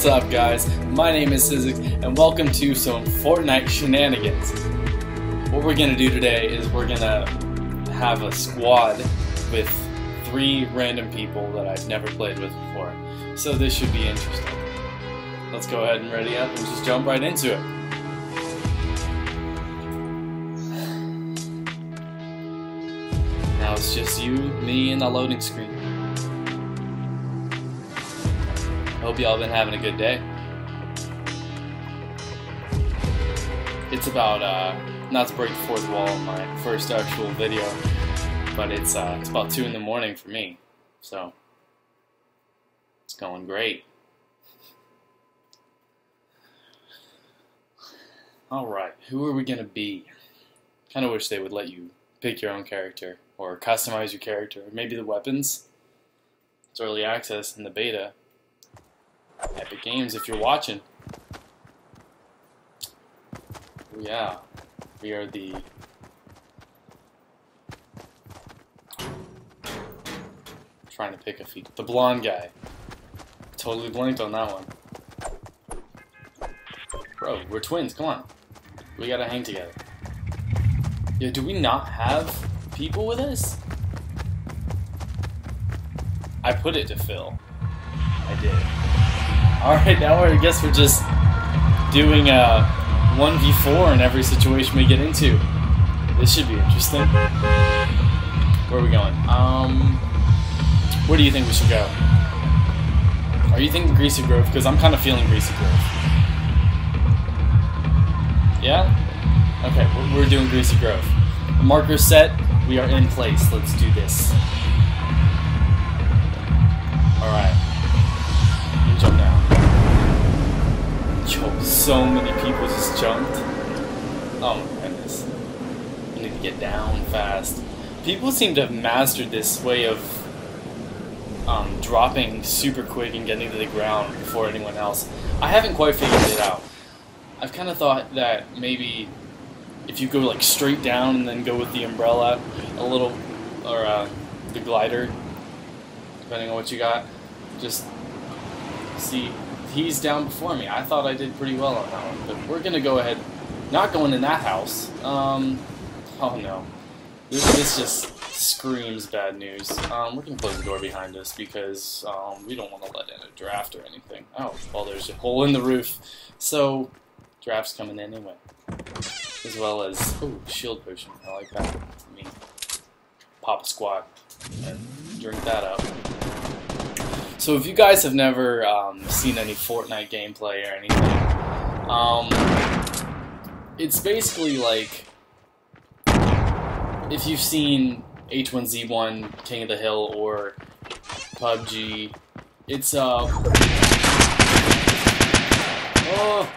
What's up guys? My name is Sizix and welcome to some Fortnite shenanigans. What we're gonna do today is we're gonna have a squad with three random people that I've never played with before. So this should be interesting. Let's go ahead and ready up and just jump right into it. Now it's just you, me, and the loading screen. Hope y'all been having a good day. It's about, uh, not to break the fourth wall in my first actual video, but it's, uh, it's about 2 in the morning for me, so it's going great. Alright, who are we gonna be? Kinda wish they would let you pick your own character, or customize your character, or maybe the weapons. It's early access in the beta. Epic Games, if you're watching. Yeah, we are the trying to pick a feat. The blonde guy. Totally blanked on that one. Bro, we're twins. Come on, we gotta hang together. Yeah, do we not have people with us? I put it to fill. I did. Alright, now I guess we're just doing a 1v4 in every situation we get into. This should be interesting. Where are we going? Um, where do you think we should go? Are you thinking Greasy Grove? Because I'm kind of feeling Greasy Grove. Yeah? Okay, we're, we're doing Greasy Grove. The marker's set. We are in place. Let's do this. Alright. So many people just jumped. Oh my goodness. You need to get down fast. People seem to have mastered this way of um, dropping super quick and getting to the ground before anyone else. I haven't quite figured it out. I've kind of thought that maybe if you go like straight down and then go with the umbrella a little, or uh, the glider, depending on what you got, just see he's down before me. I thought I did pretty well on that one, but we're gonna go ahead, not going in that house. Um, oh no, this, this just screams bad news. Um, we're gonna close the door behind us because um, we don't want to let in a draft or anything. Oh, well, there's a hole in the roof, so draft's coming in anyway. As well as, oh, shield potion. I like that. I mean, pop a squat and drink that up. So if you guys have never um, seen any Fortnite gameplay or anything, um, it's basically like if you've seen H1Z1, King of the Hill, or PUBG, it's uh. Oh,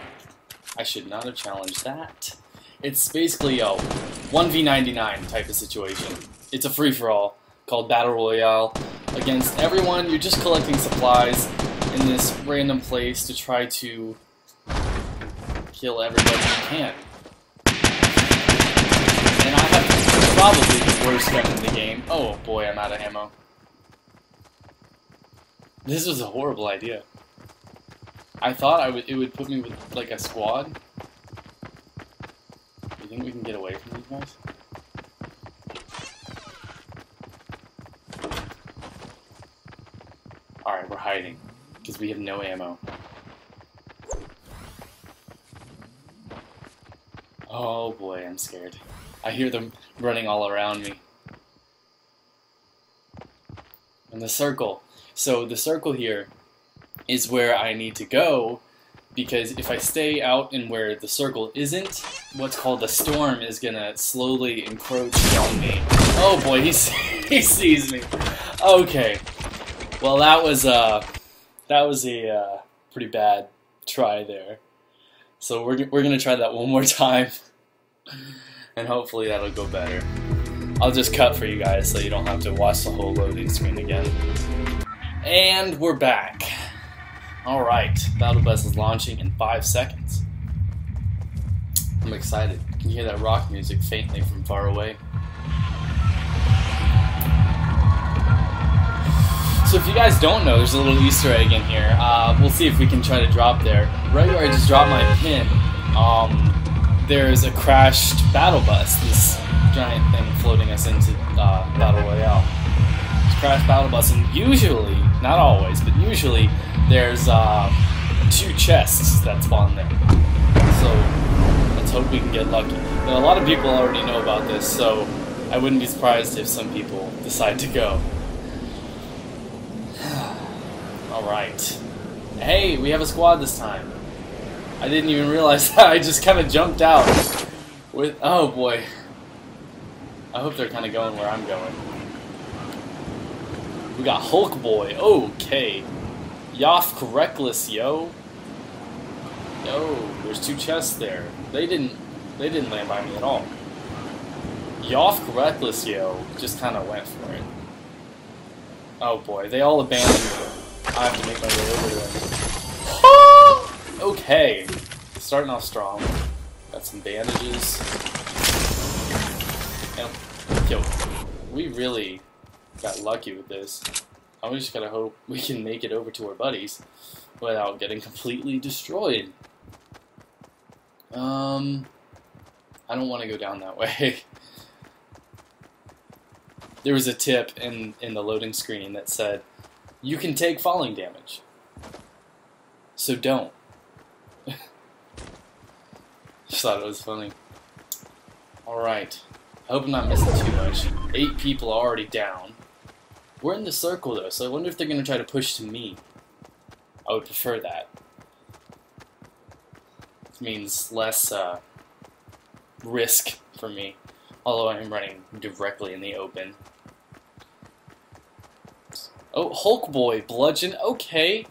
I should not have challenged that. It's basically a 1v99 type of situation. It's a free for all called Battle Royale against everyone. You're just collecting supplies in this random place to try to kill everybody you can. And I have probably the worst gun in the game. Oh boy, I'm out of ammo. This was a horrible idea. I thought I would it would put me with like a squad. You think we can get away from these guys? We're hiding. Because we have no ammo. Oh boy, I'm scared. I hear them running all around me. And the circle. So the circle here is where I need to go because if I stay out in where the circle isn't, what's called a storm is gonna slowly encroach on me. Oh boy, he, he sees me. Okay. Well, that was uh, that was a uh, pretty bad try there. So we're we're gonna try that one more time, and hopefully that'll go better. I'll just cut for you guys so you don't have to watch the whole loading screen again. And we're back. Alright, Battle Bus is launching in 5 seconds. I'm excited. You can hear that rock music faintly from far away? So if you guys don't know, there's a little Easter egg in here. Uh, we'll see if we can try to drop there. Right where I just dropped my pin, um, there's a crashed battle bus. This giant thing floating us into uh, Battle Royale. It's crashed battle bus, and usually, not always, but usually, there's uh, two chests that spawn there. So let's hope we can get lucky. Now, a lot of people already know about this, so I wouldn't be surprised if some people decide to go. Alright. Hey, we have a squad this time. I didn't even realize that. I just kind of jumped out. With Oh boy. I hope they're kind of going where I'm going. We got Hulk Boy. Okay. Yoff Reckless, yo. Yo, there's two chests there. They didn't they didn't land by me at all. Yoff Reckless, yo, just kind of went for it. Oh boy, they all abandoned me. I have to make my way over there. okay, starting off strong. Got some bandages. And, yo, we really got lucky with this. I'm just gonna hope we can make it over to our buddies without getting completely destroyed. Um, I don't want to go down that way. there was a tip in, in the loading screen that said, you can take falling damage. So don't. Just thought it was funny. Alright. I hope I'm not missing too much. Eight people are already down. We're in the circle though, so I wonder if they're to try to push to me. I would prefer that. It means less uh, risk for me, although I'm running directly in the open. Oh, Hulk Boy, bludgeon. Okay.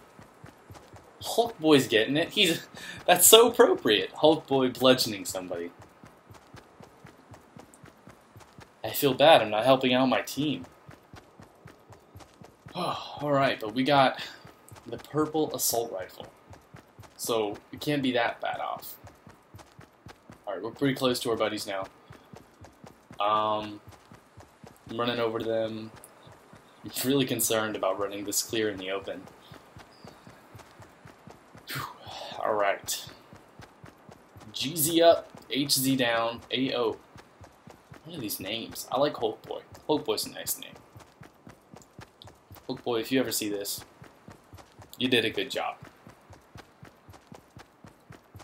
Hulk Boy's getting it. He's that's so appropriate. Hulk Boy bludgeoning somebody. I feel bad. I'm not helping out my team. Oh, all right, but we got the purple assault rifle, so we can't be that bad off. All right, we're pretty close to our buddies now. Um, I'm running over to them. I'm really concerned about running this clear in the open. Alright. GZ up, HZ down, AO. What are these names? I like Hulk Boy. Hulk Boy's a nice name. Hulk Boy, if you ever see this, you did a good job.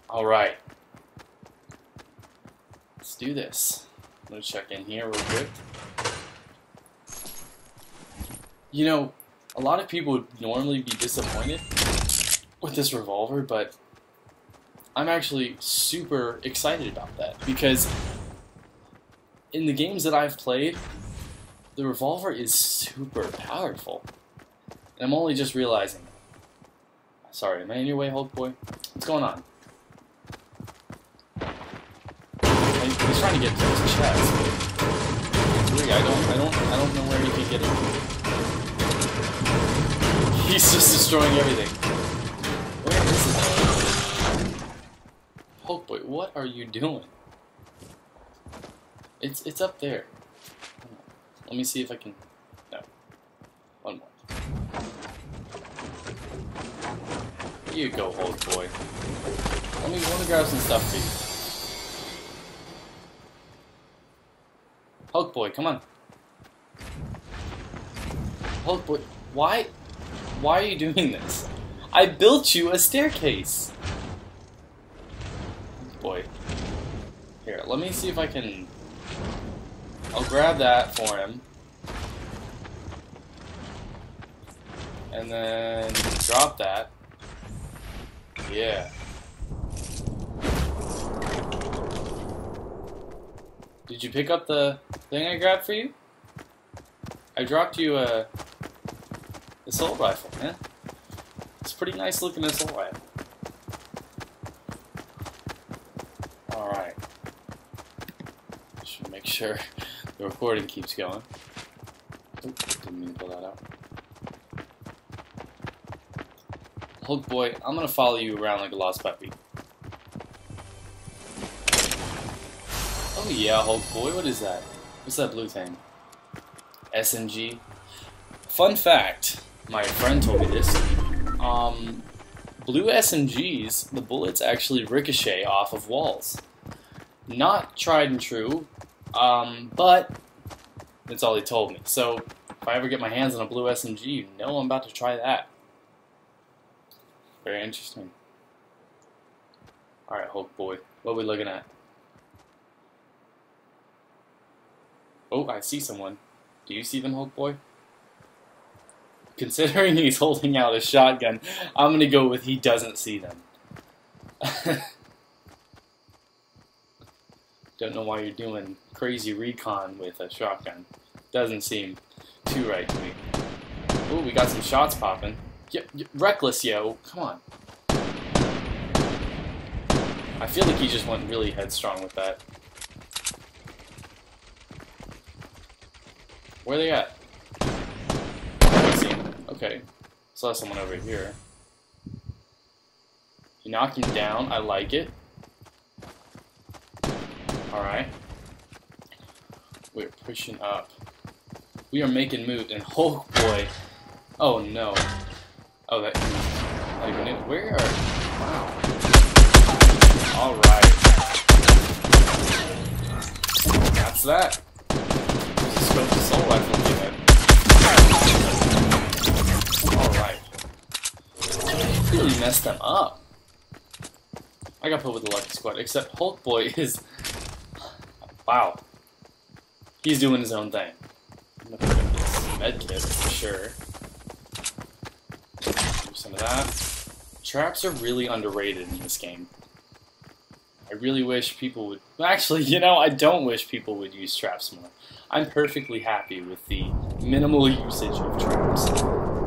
Alright. Let's do this. I'm gonna check in here real quick. You know, a lot of people would normally be disappointed with this revolver, but I'm actually super excited about that because in the games that I've played, the revolver is super powerful. And I'm only just realizing. Sorry, am I in your way, Hulk Boy? What's going on? He's trying to get to his chest. I don't, I don't, I don't know where he can get it. He's just destroying everything. Where is it? Hulk boy, what are you doing? It's it's up there. Let me see if I can. No. One more. Here you go, Hulk boy. Let me let me grab some stuff for you. Hulk boy, come on. Hulk boy, why? Why are you doing this? I built you a staircase! Boy. Here, let me see if I can... I'll grab that for him. And then drop that. Yeah. Did you pick up the thing I grabbed for you? I dropped you a assault rifle, man. It's pretty nice looking assault rifle. Alright. Should make sure the recording keeps going. didn't mean to pull that out. Hulk boy, I'm gonna follow you around like a lost puppy. Oh yeah, Hulk boy, what is that? What's that blue thing? SMG. Fun fact, my friend told me this. Um, blue SMGs, the bullets actually ricochet off of walls. Not tried and true, um, but that's all he told me. So if I ever get my hands on a blue SMG, you know I'm about to try that. Very interesting. Alright, Hulk boy. What are we looking at? Oh, I see someone. Do you see them, Hulk boy? Considering he's holding out a shotgun, I'm gonna go with he doesn't see them. Don't know why you're doing crazy recon with a shotgun. Doesn't seem too right to me. Oh, we got some shots popping. Yeah, reckless, yo. Come on. I feel like he just went really headstrong with that. Where they at? Okay. Saw someone over here. You knocked him down. I like it. Alright. We're pushing up. We are making moves, and oh boy. Oh no. Oh, that. It. Where are. Wow. Alright. That's that. Scope assault rifle Alright. Really messed them up. I got put with the Lucky Squad, except Hulk Boy is... Wow. He's doing his own thing. I'm gonna this medkit for sure. Do some of that. Traps are really underrated in this game. I really wish people would... Actually, you know, I don't wish people would use traps more. I'm perfectly happy with the minimal usage of traps.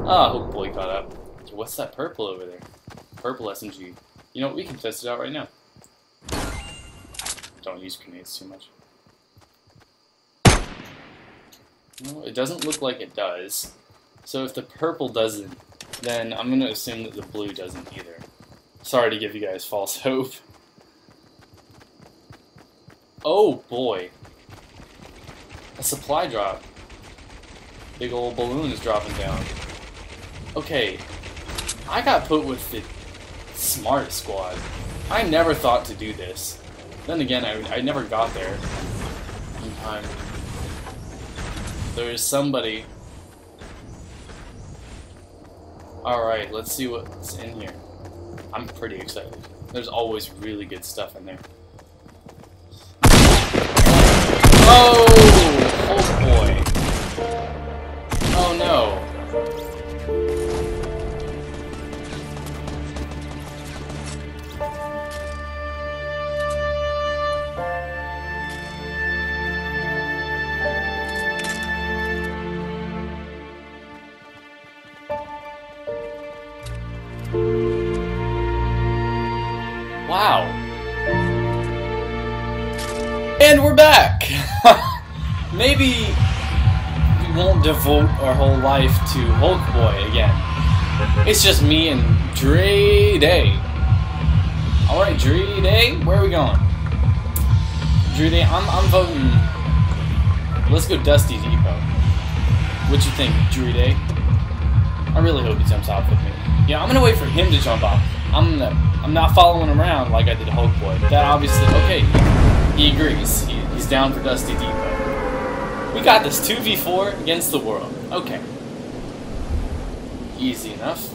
Ah, oh boy got up. What's that purple over there? Purple SMG. You know, what, we can test it out right now. Don't use grenades too much. No, it doesn't look like it does. So if the purple doesn't, then I'm going to assume that the blue doesn't either. Sorry to give you guys false hope. Oh boy. A supply drop. Big old balloon is dropping down. Okay. I got put with the smart squad. I never thought to do this. Then again, I, I never got there in time. There is somebody. Alright, let's see what's in here. I'm pretty excited. There's always really good stuff in there. Oh! We're back! Maybe we won't devote our whole life to Hulk Boy again. It's just me and Dre Day. Alright, Dre Day, where are we going? Dre Day, I'm, I'm voting. Let's go Dusty Depot. What you think, Dre Day? I really hope he jumps off with me. Yeah, I'm gonna wait for him to jump off. I'm gonna, I'm not following him around like I did Hulk Boy. That obviously, okay, he agrees. He, he's down for Dusty Depot. We got this 2v4 against the world. Okay. Easy enough.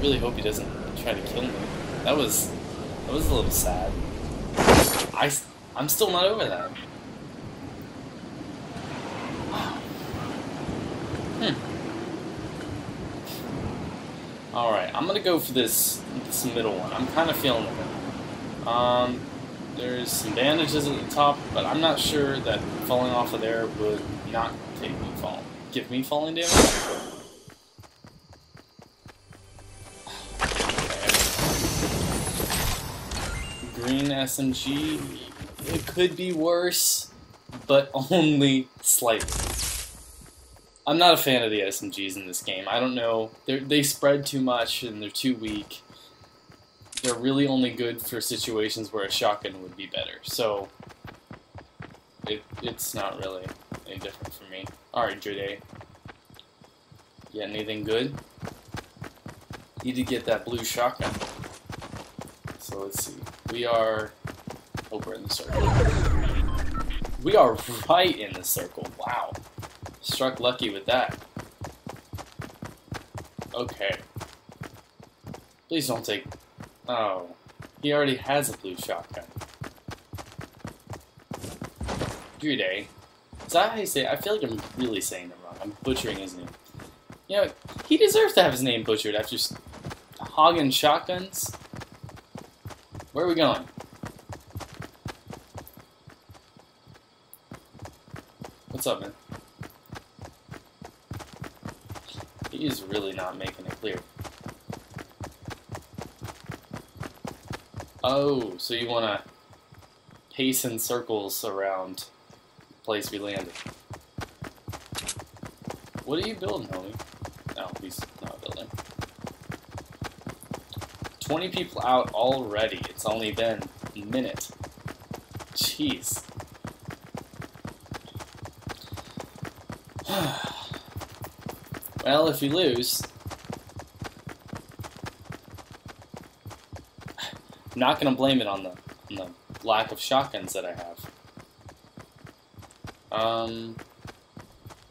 Really hope he doesn't try to kill me. That was, that was a little sad. I, I'm still not over that. Hmm. Alright, I'm gonna go for this this middle one. I'm kind of feeling it. Um, there's some bandages at the top, but I'm not sure that falling off of there would not take me fall. Give me falling damage? Green SMG, it could be worse, but only slightly. I'm not a fan of the SMGs in this game. I don't know. they they spread too much and they're too weak. They're really only good for situations where a shotgun would be better. So, it, it's not really any different for me. Alright, Jude. You got anything good? Need to get that blue shotgun. So let's see. We are... Oh, we're in the circle. We are right in the circle. Wow. Struck lucky with that. Okay. Please don't take... Oh. He already has a blue shotgun. Druid Is that how you say it? I feel like I'm really saying it wrong. I'm butchering his name. You know, he deserves to have his name butchered after just hogging shotguns. Where are we going? What's up, man? He is really not making it clear. Oh, so you want to pace in circles around the place we landed. What are you building, homie? No, he's not building. 20 people out already. It's only been a minute. Jeez. well, if you lose, I'm not gonna blame it on the on the lack of shotguns that I have. Um,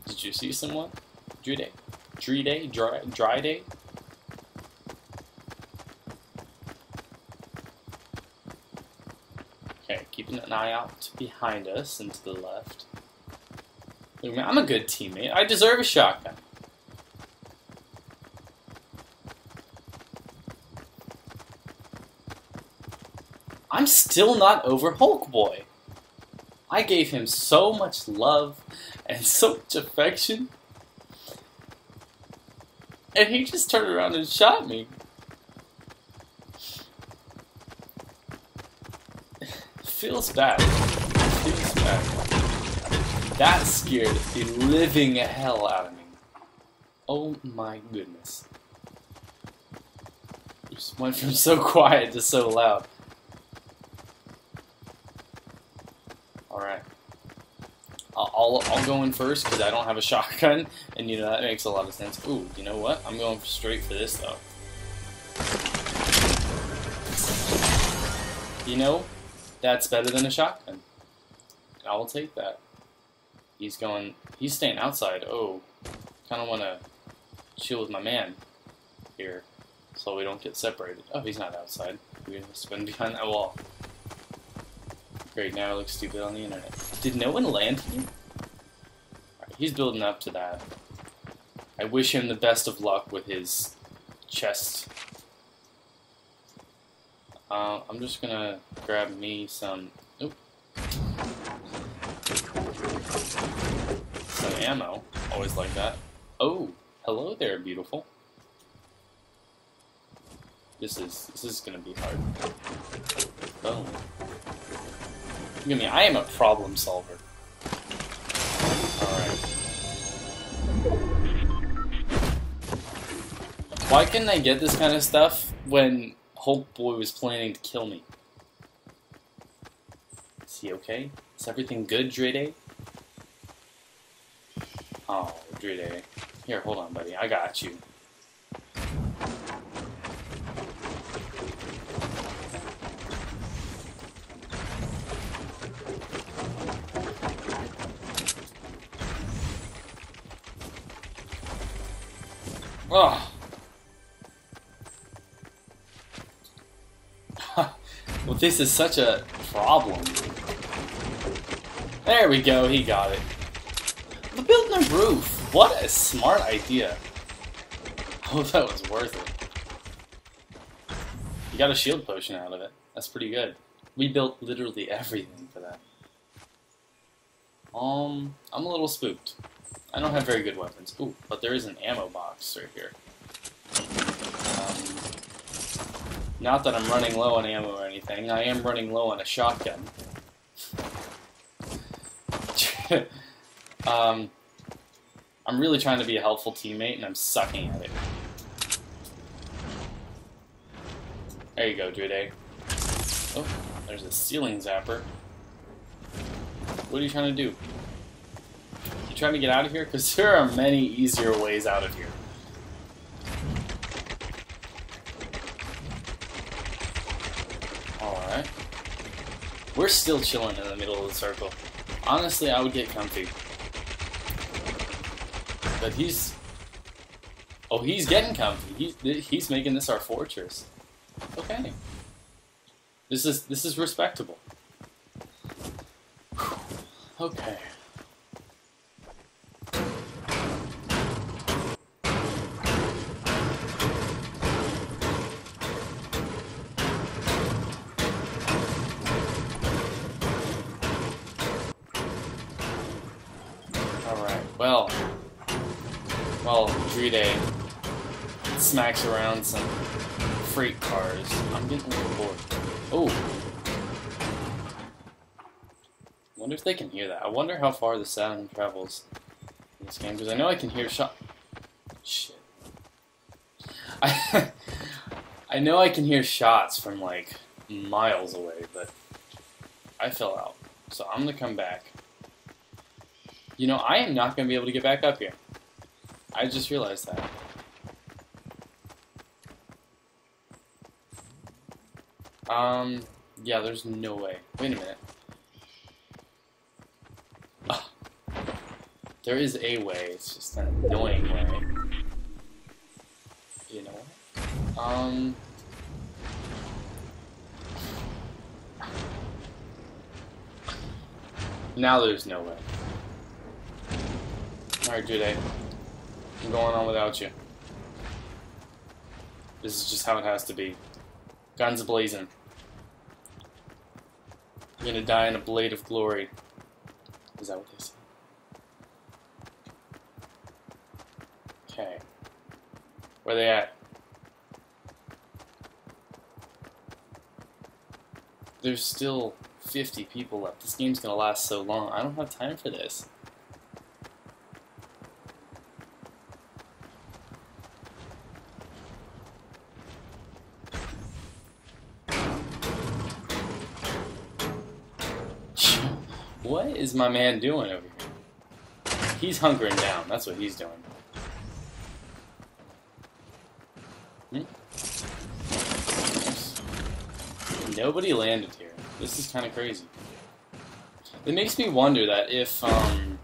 did you see someone? Druide, Druide, Dry, Dry Day. Okay, keeping an eye out behind us and to the left. I'm a good teammate. I deserve a shotgun. I'm still not over Hulk Boy. I gave him so much love and so much affection. And he just turned around and shot me. Feels bad. Feels bad. That scared the living hell out of me. Oh my goodness. Just went from so quiet to so loud. I'll, I'll go in first because I don't have a shotgun, and you know, that makes a lot of sense. Ooh, you know what? I'm going straight for this, though. You know, that's better than a shotgun. I will take that. He's going, he's staying outside. Oh, kind of want to chill with my man here so we don't get separated. Oh, he's not outside. We must been behind that wall. Great, now I look stupid on the internet. Did no one land here? he's building up to that. I wish him the best of luck with his chest. Uh, I'm just gonna grab me some... Oop. Some ammo. Always like that. Oh, hello there, beautiful. This is this is gonna be hard. Boom. At me, I am a problem solver. Alright. Why couldn't I get this kind of stuff when Hulk Boy was planning to kill me? Is he okay? Is everything good, Drede? Oh, Drede. Here, hold on, buddy. I got you. Oh. well, this is such a problem. There we go, he got it. The building a roof, what a smart idea. Oh, that was worth it. You got a shield potion out of it. That's pretty good. We built literally everything for that. Um, I'm a little spooked. I don't have very good weapons. Ooh, but there is an ammo box right here. Um, not that I'm running low on ammo or anything. I am running low on a shotgun. um, I'm really trying to be a helpful teammate, and I'm sucking at it. There you go, Druide. Oh, there's a ceiling zapper. What are you trying to do? Trying to get out of here? Because there are many easier ways out of here. Alright. We're still chilling in the middle of the circle. Honestly, I would get comfy. But he's... Oh, he's getting comfy. He's, he's making this our fortress. Okay. This is this is respectable. Okay. Around some freight cars. I'm getting a little bored. Oh! wonder if they can hear that. I wonder how far the sound travels in this game, because I know I can hear shot... Shit. I, I know I can hear shots from, like, miles away, but I fell out. So I'm gonna come back. You know, I am not gonna be able to get back up here. I just realized that. Um, yeah, there's no way. Wait a minute. Ah. There is a way, it's just an annoying way. You know what? Um... Now there's no way. Alright, dude, I'm going on without you. This is just how it has to be. Guns blazing. You're gonna die in a blade of glory. Is that what they say? Okay. Where they at? There's still 50 people left. This game's gonna last so long. I don't have time for this. What is my man doing over here? He's hunkering down. That's what he's doing. Hmm? Nobody landed here. This is kind of crazy. It makes me wonder that if, um...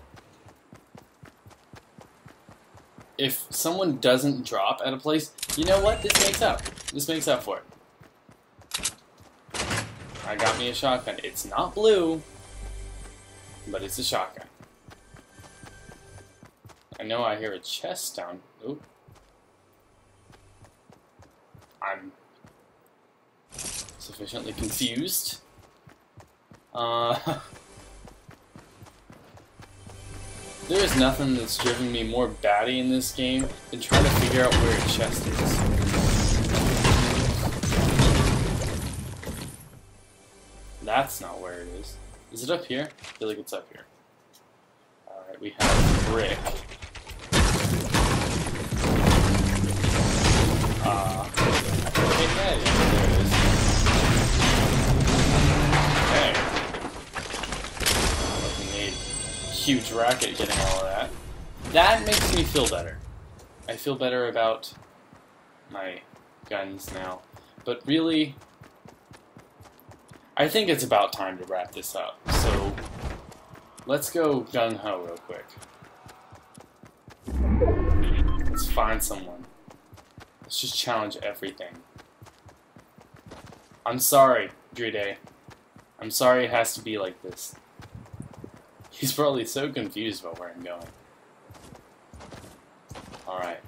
If someone doesn't drop at a place, you know what? This makes up. This makes up for it. I got me a shotgun. It's not blue, but it's a shotgun. I know I hear a chest down. Oop. I'm sufficiently confused. Uh, there is nothing that's driven me more batty in this game than trying to figure out where a chest is. That's not where it is. Is it up here? I feel like it's up here. Alright, we have brick. Uh, okay, there it is. Okay. Made huge racket getting all of that. That makes me feel better. I feel better about my guns now. But really, I think it's about time to wrap this up. So let's go gung ho real quick. Let's find someone. Let's just challenge everything. I'm sorry, Drede. I'm sorry it has to be like this. He's probably so confused about where I'm going. Alright.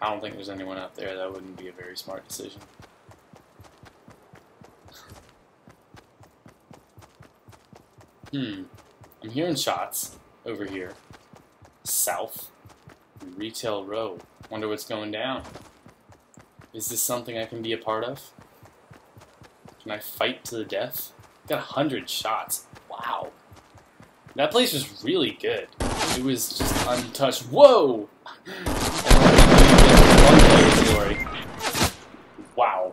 I don't think there's anyone out there that wouldn't be a very smart decision. Hmm. I'm hearing shots over here. South. Retail Row. Wonder what's going down. Is this something I can be a part of? Can I fight to the death? Got a hundred shots. Wow. That place was really good. It was just untouched. Whoa! Wow.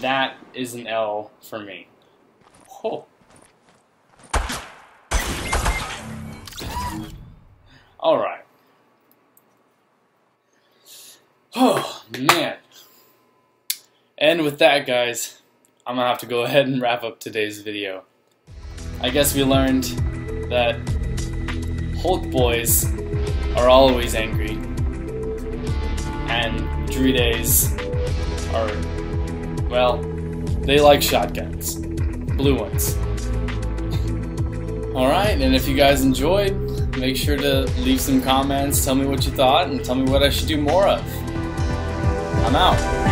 That is an L for me. Oh. Alright. Oh, man. And with that, guys, I'm gonna have to go ahead and wrap up today's video. I guess we learned that Hulk boys are always angry, and Druides are, well, they like shotguns. Blue ones. Alright, and if you guys enjoyed, make sure to leave some comments, tell me what you thought, and tell me what I should do more of. I'm out.